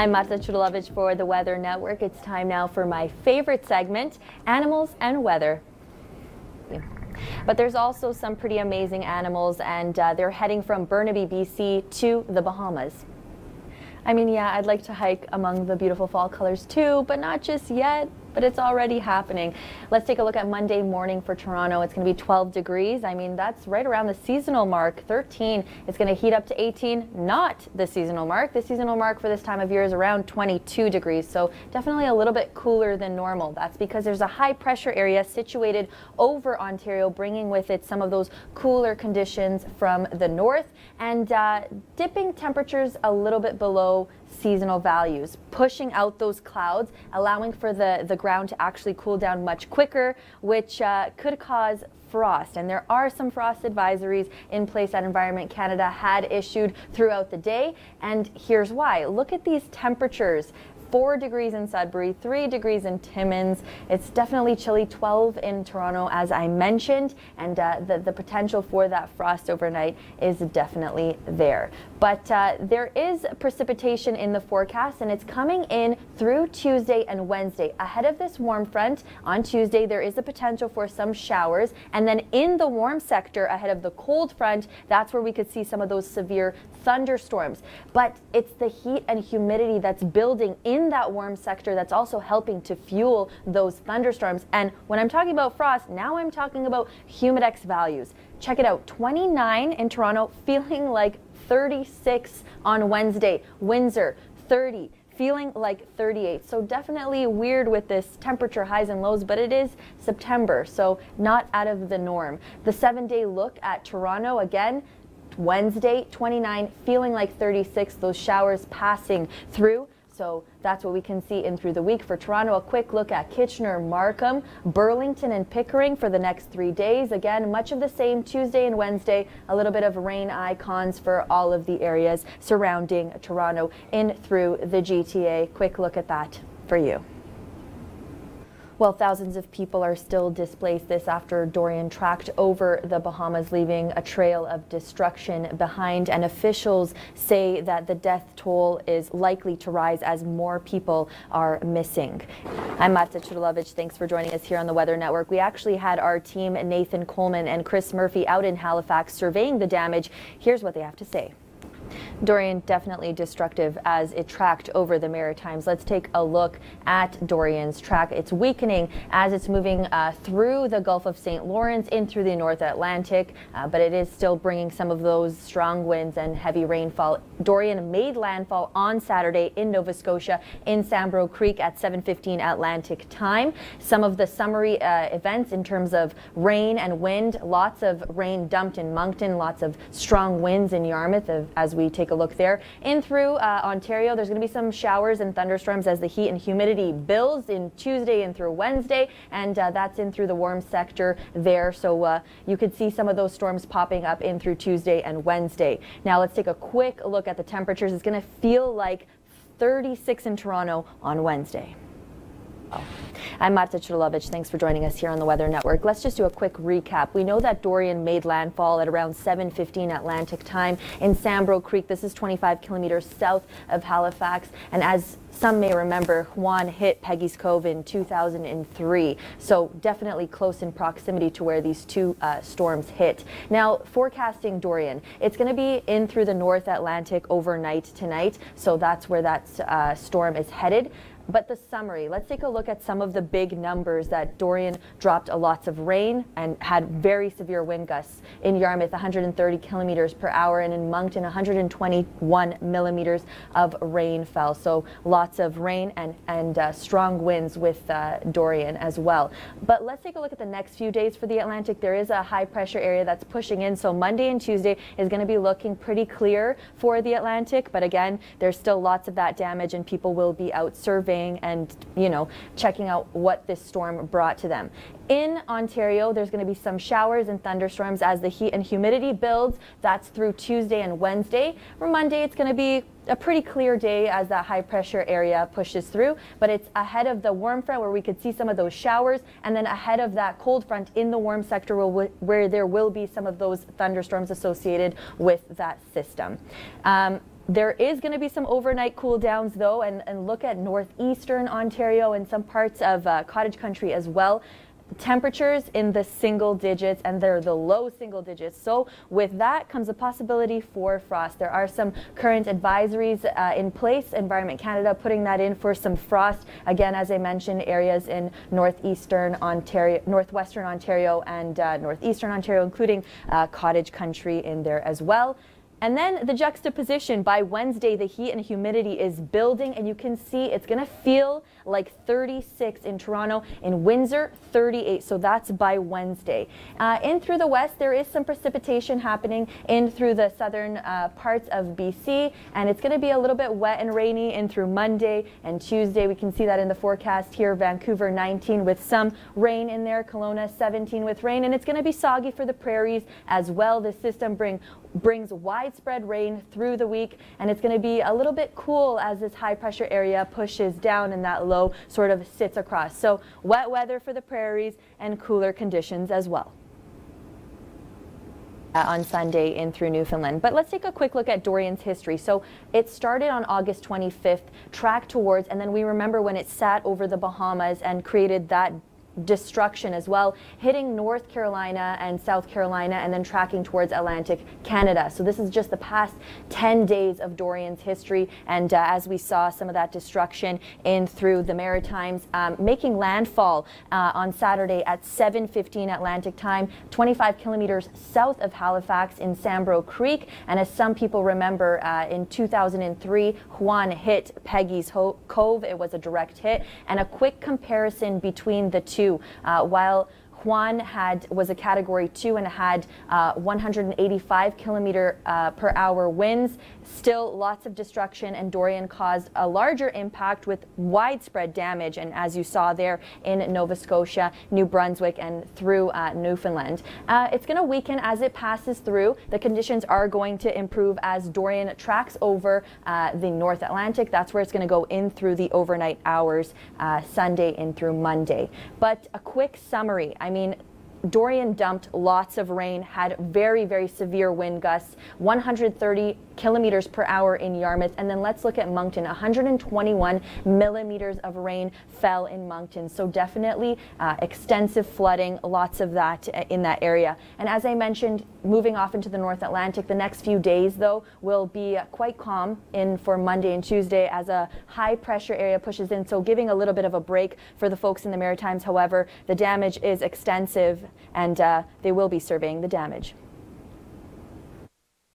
I'm Marta Czurylowicz for the Weather Network. It's time now for my favorite segment, Animals and Weather. But there's also some pretty amazing animals, and uh, they're heading from Burnaby, BC to the Bahamas. I mean, yeah, I'd like to hike among the beautiful fall colors too, but not just yet but it's already happening. Let's take a look at Monday morning for Toronto. It's going to be 12 degrees. I mean, that's right around the seasonal mark. 13. It's going to heat up to 18. Not the seasonal mark. The seasonal mark for this time of year is around 22 degrees. So definitely a little bit cooler than normal. That's because there's a high pressure area situated over Ontario, bringing with it some of those cooler conditions from the north and uh, dipping temperatures a little bit below seasonal values, pushing out those clouds, allowing for the, the ground to actually cool down much quicker, which uh, could cause frost. And there are some frost advisories in place that Environment Canada had issued throughout the day. And here's why. Look at these temperatures four degrees in Sudbury, three degrees in Timmins. It's definitely chilly, 12 in Toronto, as I mentioned, and uh, the, the potential for that frost overnight is definitely there. But uh, there is precipitation in the forecast, and it's coming in through Tuesday and Wednesday. Ahead of this warm front on Tuesday, there is a potential for some showers, and then in the warm sector ahead of the cold front, that's where we could see some of those severe thunderstorms. But it's the heat and humidity that's building in that warm sector that's also helping to fuel those thunderstorms. And when I'm talking about frost, now I'm talking about humidex values. Check it out 29 in Toronto, feeling like 36 on Wednesday. Windsor, 30 feeling like 38. So definitely weird with this temperature highs and lows, but it is September, so not out of the norm. The seven day look at Toronto again, Wednesday, 29, feeling like 36, those showers passing through. So that's what we can see in through the week. For Toronto, a quick look at Kitchener, Markham, Burlington, and Pickering for the next three days. Again, much of the same Tuesday and Wednesday. A little bit of rain icons for all of the areas surrounding Toronto in through the GTA. Quick look at that for you. Well, thousands of people are still displaced this after Dorian tracked over the Bahamas, leaving a trail of destruction behind. And officials say that the death toll is likely to rise as more people are missing. I'm Marta Czurylowicz. Thanks for joining us here on the Weather Network. We actually had our team, Nathan Coleman and Chris Murphy, out in Halifax surveying the damage. Here's what they have to say. Dorian definitely destructive as it tracked over the Maritimes. Let's take a look at Dorian's track. It's weakening as it's moving uh, through the Gulf of St. Lawrence in through the North Atlantic, uh, but it is still bringing some of those strong winds and heavy rainfall. Dorian made landfall on Saturday in Nova Scotia in Sambro Creek at 7:15 Atlantic time. Some of the summary uh, events in terms of rain and wind, lots of rain dumped in Moncton, lots of strong winds in Yarmouth as we we take a look there. In through uh, Ontario, there's going to be some showers and thunderstorms as the heat and humidity builds in Tuesday and through Wednesday, and uh, that's in through the warm sector there. So uh, you could see some of those storms popping up in through Tuesday and Wednesday. Now let's take a quick look at the temperatures. It's going to feel like 36 in Toronto on Wednesday. I'm Marta Czurylowicz. Thanks for joining us here on the Weather Network. Let's just do a quick recap. We know that Dorian made landfall at around 7:15 Atlantic time in Sambro Creek. This is 25 kilometers south of Halifax, and as some may remember, Juan hit Peggy's Cove in 2003, so definitely close in proximity to where these two uh, storms hit. Now, forecasting Dorian, it's going to be in through the North Atlantic overnight tonight, so that's where that uh, storm is headed. But the summary, let's take a look at some of the big numbers that Dorian dropped a lots of rain and had very severe wind gusts. In Yarmouth, 130 kilometers per hour, and in Moncton, 121 millimeters of rain fell. So lots of rain and, and uh, strong winds with uh, Dorian as well. But let's take a look at the next few days for the Atlantic. There is a high pressure area that's pushing in. So Monday and Tuesday is going to be looking pretty clear for the Atlantic. But again, there's still lots of that damage and people will be out surveying and, you know, checking out what this storm brought to them. In Ontario, there's going to be some showers and thunderstorms as the heat and humidity builds. That's through Tuesday and Wednesday. For Monday, it's going to be a pretty clear day as that high pressure area pushes through, but it's ahead of the warm front where we could see some of those showers, and then ahead of that cold front in the warm sector where there will be some of those thunderstorms associated with that system. Um, There is going to be some overnight cool downs though, and, and look at northeastern Ontario and some parts of uh, cottage country as well temperatures in the single digits and they're the low single digits. So with that comes a possibility for frost. There are some current advisories uh, in place. Environment Canada putting that in for some frost. Again, as I mentioned, areas in northeastern Ontario, northwestern Ontario and uh, northeastern Ontario, including uh, cottage country in there as well. And then the juxtaposition by Wednesday, the heat and humidity is building, and you can see it's going to feel like 36 in Toronto, in Windsor, 38. So that's by Wednesday. Uh, in through the west, there is some precipitation happening in through the southern uh, parts of BC, and it's going to be a little bit wet and rainy in through Monday and Tuesday. We can see that in the forecast here. Vancouver 19 with some rain in there, Kelowna 17 with rain, and it's going to be soggy for the prairies as well. The system bring brings widespread rain through the week, and it's going to be a little bit cool as this high pressure area pushes down and that low sort of sits across. So wet weather for the prairies and cooler conditions as well. Uh, on Sunday in through Newfoundland. But let's take a quick look at Dorian's history. So it started on August 25th, tracked towards, and then we remember when it sat over the Bahamas and created that destruction as well, hitting North Carolina and South Carolina and then tracking towards Atlantic Canada. So this is just the past 10 days of Dorian's history. And uh, as we saw some of that destruction in through the Maritimes, um, making landfall uh, on Saturday at 7.15 Atlantic time, 25 kilometers south of Halifax in Sambro Creek. And as some people remember, uh, in 2003, Juan hit Peggy's Ho Cove. It was a direct hit. And a quick comparison between the two uh, while Juan had was a category two and had uh, 185 kilometer uh, per hour winds. Still lots of destruction, and Dorian caused a larger impact with widespread damage. And as you saw there in Nova Scotia, New Brunswick, and through uh, Newfoundland, uh, it's going to weaken as it passes through. The conditions are going to improve as Dorian tracks over uh, the North Atlantic. That's where it's going to go in through the overnight hours, uh, Sunday in through Monday. But a quick summary. I mean, Dorian dumped lots of rain, had very, very severe wind gusts, 130 kilometers per hour in Yarmouth. And then let's look at Moncton. 121 millimeters of rain fell in Moncton. So definitely uh, extensive flooding, lots of that uh, in that area. And as I mentioned, moving off into the North Atlantic, the next few days, though, will be quite calm in for Monday and Tuesday as a high pressure area pushes in. So giving a little bit of a break for the folks in the Maritimes. However, the damage is extensive and uh, they will be surveying the damage.